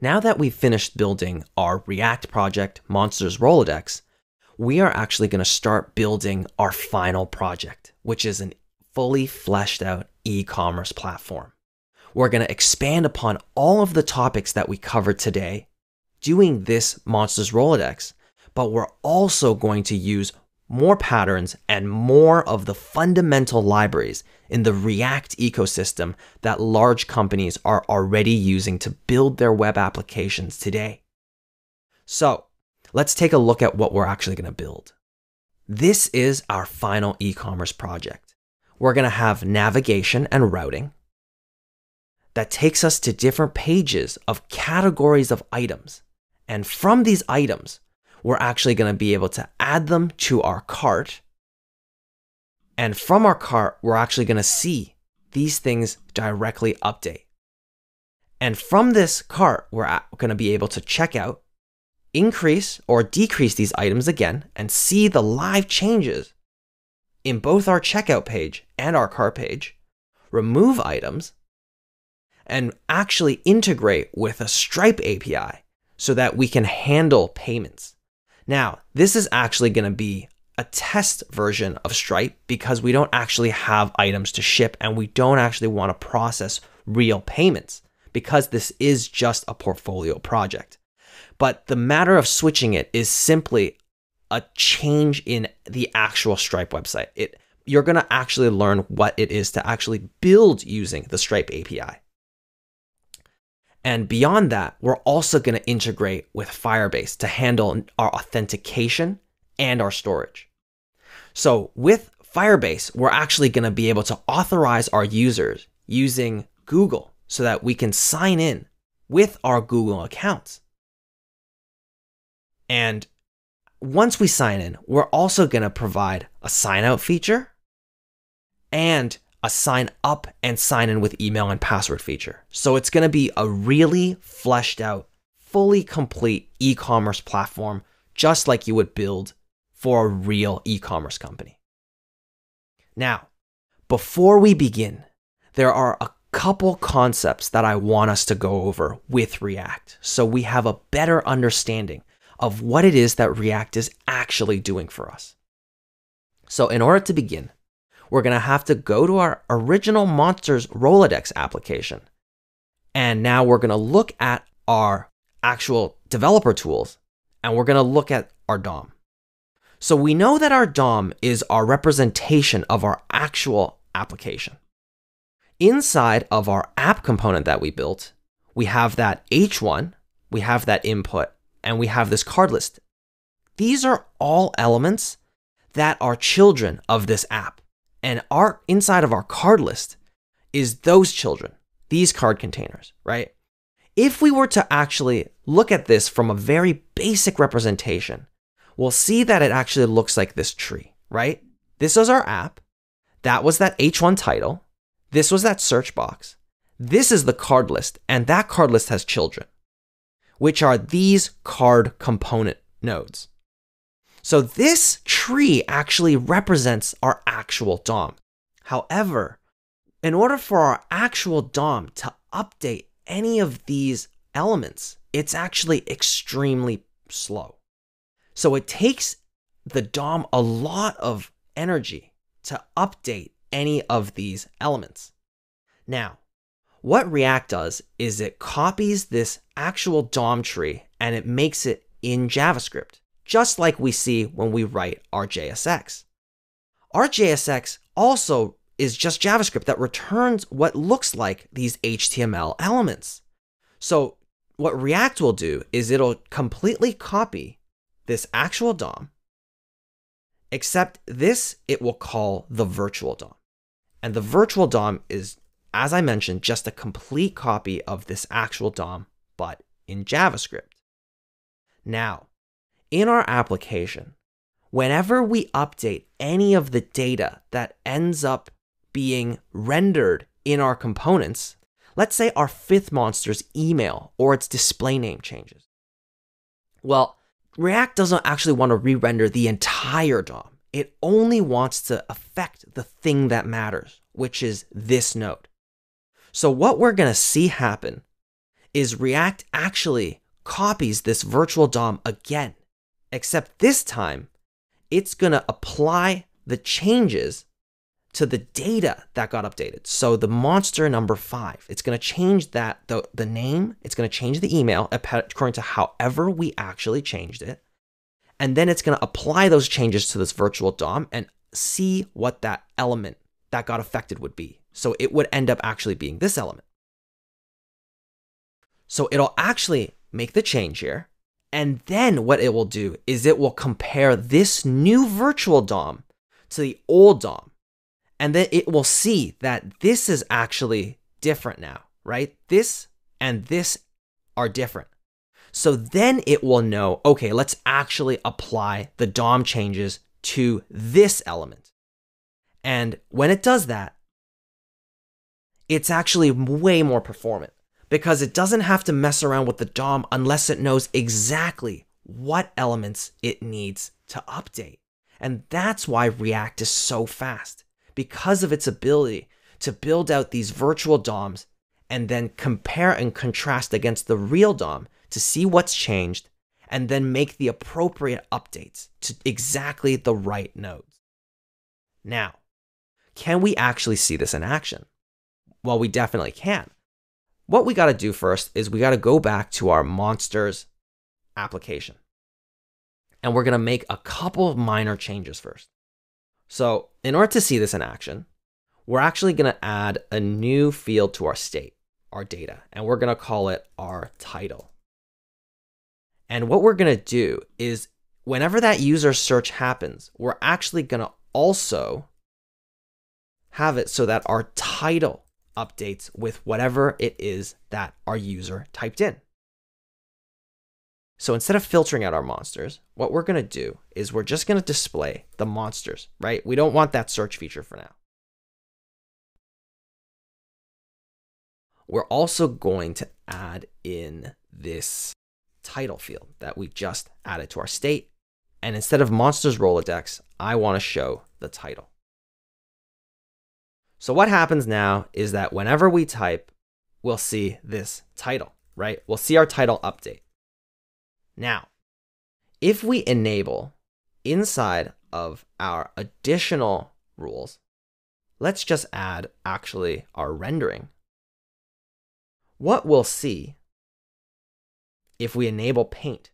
Now that we've finished building our React project, Monsters Rolodex, we are actually going to start building our final project, which is an fully fleshed out e commerce platform. We're going to expand upon all of the topics that we covered today doing this Monsters Rolodex, but we're also going to use more patterns and more of the fundamental libraries in the React ecosystem that large companies are already using to build their web applications today. So, let's take a look at what we're actually going to build. This is our final e commerce project. We're going to have navigation and routing that takes us to different pages of categories of items. And from these items, we're actually going to be able to add them to our cart. And from our cart, we're actually going to see these things directly update. And from this cart, we're going to be able to check out, increase or decrease these items again, and see the live changes in both our checkout page and our cart page, remove items, and actually integrate with a Stripe API so that we can handle payments. Now, this is actually going to be a test version of Stripe because we don't actually have items to ship and we don't actually want to process real payments because this is just a portfolio project. But the matter of switching it is simply a change in the actual Stripe website. It you're going to actually learn what it is to actually build using the Stripe API. And beyond that, we're also going to integrate with Firebase to handle our authentication and our storage. So with Firebase, we're actually going to be able to authorize our users using Google so that we can sign in with our Google accounts. And once we sign in, we're also going to provide a sign out feature and a sign up and sign in with email and password feature. So it's going to be a really fleshed out, fully complete e commerce platform, just like you would build for a real e commerce company. Now, before we begin, there are a couple concepts that I want us to go over with React so we have a better understanding of what it is that React is actually doing for us. So, in order to begin, we're going to have to go to our original Monsters Rolodex application. And now we're going to look at our actual developer tools and we're going to look at our DOM. So we know that our DOM is our representation of our actual application. Inside of our app component that we built, we have that H1, we have that input, and we have this card list. These are all elements that are children of this app. And our inside of our card list is those children, these card containers, right? If we were to actually look at this from a very basic representation, we'll see that it actually looks like this tree, right? This is our app. That was that H1 title. This was that search box. This is the card list, and that card list has children, which are these card component nodes. So this tree actually represents our actual DOM. However, in order for our actual DOM to update any of these elements, it's actually extremely slow. So it takes the DOM a lot of energy to update any of these elements. Now, what React does is it copies this actual DOM tree and it makes it in JavaScript just like we see when we write our JSX. Our JSX also is just JavaScript that returns what looks like these HTML elements. So what React will do is it'll completely copy this actual DOM, except this it will call the virtual DOM. And the virtual DOM is, as I mentioned, just a complete copy of this actual DOM, but in JavaScript. Now, in our application, whenever we update any of the data that ends up being rendered in our components, let's say our fifth monster's email or its display name changes. Well, React doesn't actually want to re render the entire DOM. It only wants to affect the thing that matters, which is this node. So, what we're going to see happen is React actually copies this virtual DOM again, except this time it's going to apply the changes to the data that got updated. So the monster number five, it's going to change that the, the name, it's going to change the email according to however we actually changed it. And then it's going to apply those changes to this virtual DOM and see what that element that got affected would be. So it would end up actually being this element. So it'll actually make the change here. And then what it will do is it will compare this new virtual DOM to the old DOM. And then it will see that this is actually different now, right? This and this are different. So then it will know, okay, let's actually apply the DOM changes to this element. And when it does that, it's actually way more performant because it doesn't have to mess around with the DOM unless it knows exactly what elements it needs to update. And that's why React is so fast because of its ability to build out these virtual DOMs and then compare and contrast against the real DOM to see what's changed and then make the appropriate updates to exactly the right nodes. Now, can we actually see this in action? Well, we definitely can. What we got to do first is we got to go back to our monsters application. And we're going to make a couple of minor changes first. So, in order to see this in action, we're actually going to add a new field to our state, our data, and we're going to call it our title. And what we're going to do is whenever that user search happens, we're actually going to also have it so that our title updates with whatever it is that our user typed in. So instead of filtering out our monsters, what we're going to do is we're just going to display the monsters, right? We don't want that search feature for now. We're also going to add in this title field that we just added to our state. And instead of monsters Rolodex, I want to show the title. So what happens now is that whenever we type, we'll see this title, right? We'll see our title update. Now, if we enable inside of our additional rules, let's just add actually our rendering. What we'll see if we enable paint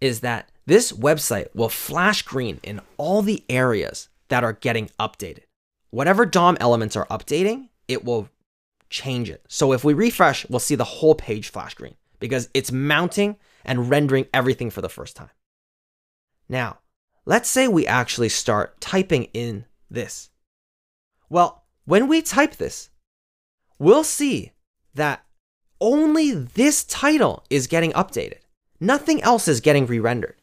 is that this website will flash green in all the areas that are getting updated. Whatever DOM elements are updating, it will change it. So if we refresh, we'll see the whole page flash green because it's mounting and rendering everything for the first time. Now, let's say we actually start typing in this. Well, when we type this, we'll see that only this title is getting updated. Nothing else is getting re rendered.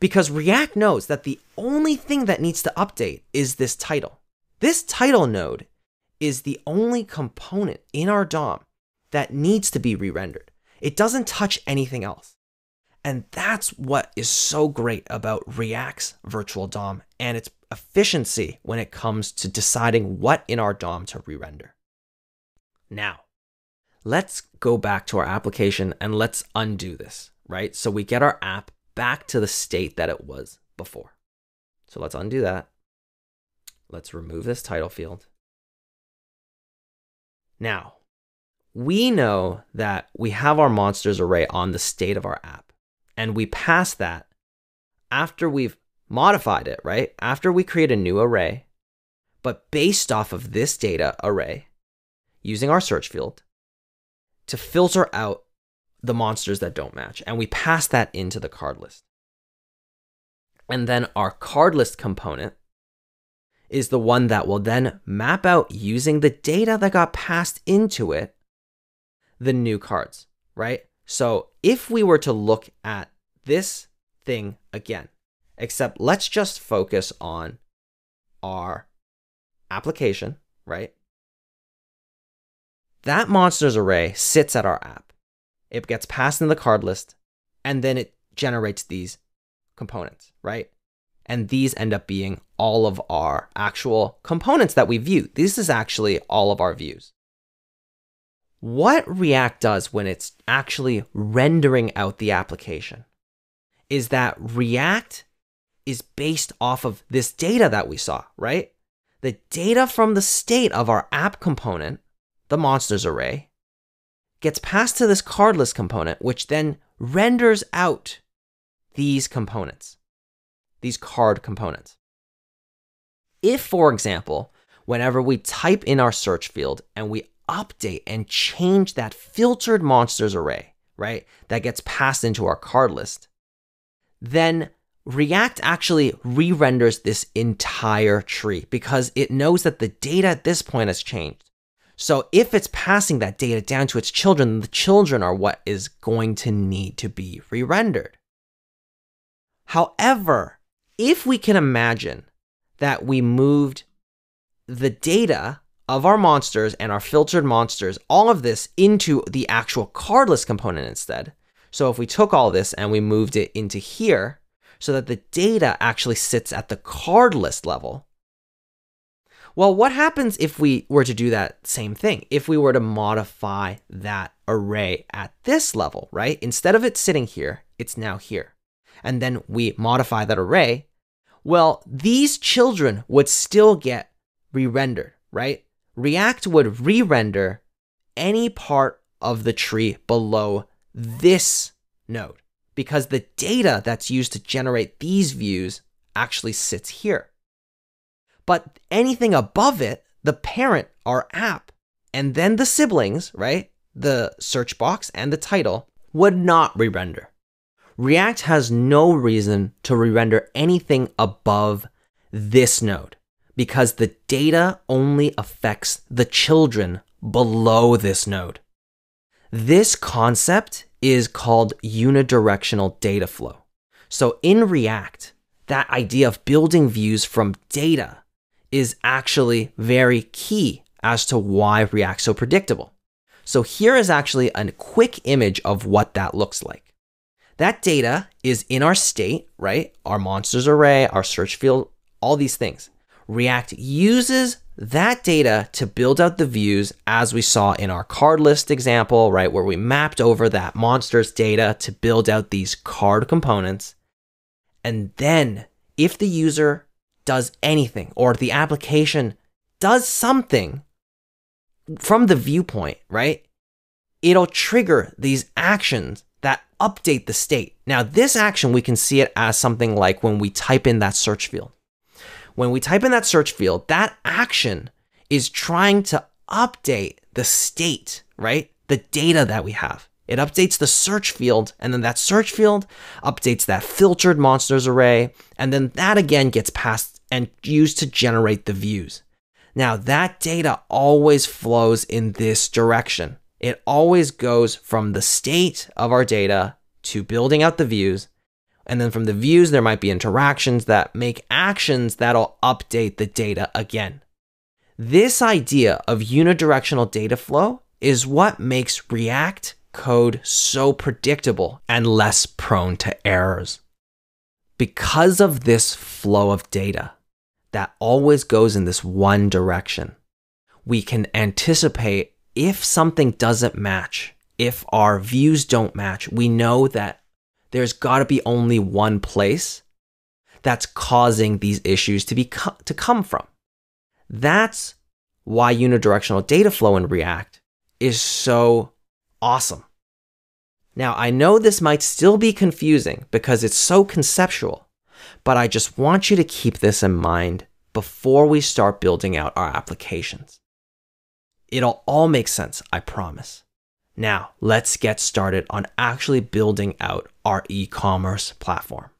Because React knows that the only thing that needs to update is this title. This title node is the only component in our DOM that needs to be re rendered. It doesn't touch anything else. And that's what is so great about React's virtual DOM and its efficiency when it comes to deciding what in our DOM to re render. Now, let's go back to our application and let's undo this, right? So we get our app back to the state that it was before. So let's undo that. Let's remove this title field. Now, we know that we have our monsters array on the state of our app, and we pass that after we've modified it, right? After we create a new array, but based off of this data array using our search field, to filter out the monsters that don't match. And we pass that into the card list. And then our card list component is the one that will then map out using the data that got passed into it the new cards, right? So if we were to look at this thing again, except let's just focus on our application, right? That monsters array sits at our app. It gets passed in the card list, and then it generates these components, right? And these end up being all of our actual components that we view. This is actually all of our views. what React does when it's actually rendering out the application is that React is based off of this data that we saw, right? The data from the state of our app component, the monsters array, gets passed to this card list component, which then renders out these components, these card components. If, for example, whenever we type in our search field and we update and change that filtered monsters array, right, that gets passed into our card list, then React actually re renders this entire tree because it knows that the data at this point has changed. So if it's passing that data down to its children, the children are what is going to need to be re rendered. However, if we can imagine that we moved the data of our monsters and our filtered monsters, all of this into the actual card list component instead. So if we took all this and we moved it into here so that the data actually sits at the card list level. Well, what happens if we were to do that same thing? If we were to modify that array at this level, right? Instead of it sitting here, it's now here. And then we modify that array. Well, these children would still get re-rendered, right? React would re-render any part of the tree below this node because the data that's used to generate these views actually sits here. But anything above it, the parent, our app, and then the siblings, right? The search box and the title would not re-render. React has no reason to re-render anything above this node because the data only affects the children below this node. This concept is called unidirectional data flow. So in React, that idea of building views from data is actually very key as to why React's so predictable. So here is actually a quick image of what that looks like. That data is in our state, right? Our monsters array, our search field, all these things. React uses that data to build out the views as we saw in our card list example, right? Where we mapped over that monsters data to build out these card components. And then if the user does anything or the application does something from the viewpoint, right? It'll trigger these actions that update the state. Now, this action, we can see it as something like when we type in that search field when we type in that search field, that action is trying to update the state, right? The data that we have. It updates the search field, and then that search field updates that filtered monsters array, and then that again gets passed and used to generate the views. Now, that data always flows in this direction. It always goes from the state of our data to building out the views and then from the views, there might be interactions that make actions that'll update the data again. This idea of unidirectional data flow is what makes React code so predictable and less prone to errors. Because of this flow of data that always goes in this one direction, we can anticipate if something doesn't match, if our views don't match, we know that there's got to be only one place that's causing these issues to be co- to come from. That's why unidirectional data flow in React is so awesome. Now, I know this might still be confusing because it's so conceptual, but I just want you to keep this in mind before we start building out our applications. It'll all make sense, I promise. Now, let's get started on actually building out our e commerce platform.